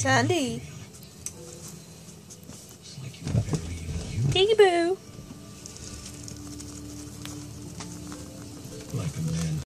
Sandy. peekaboo. like a man